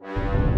you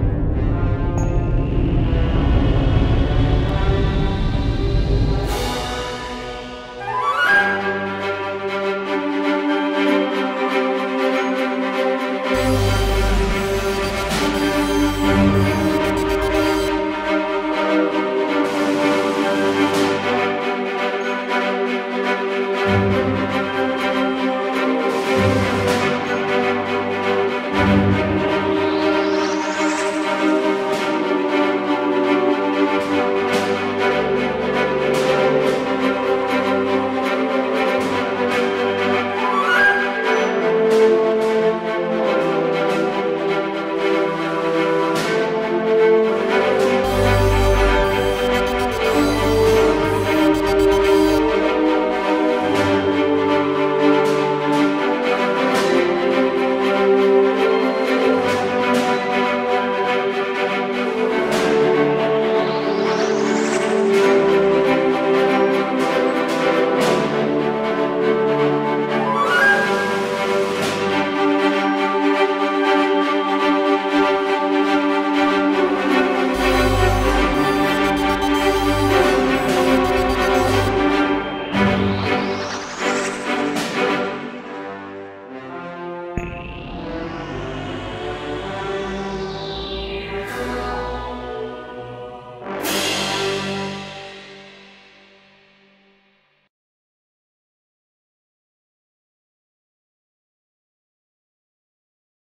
Música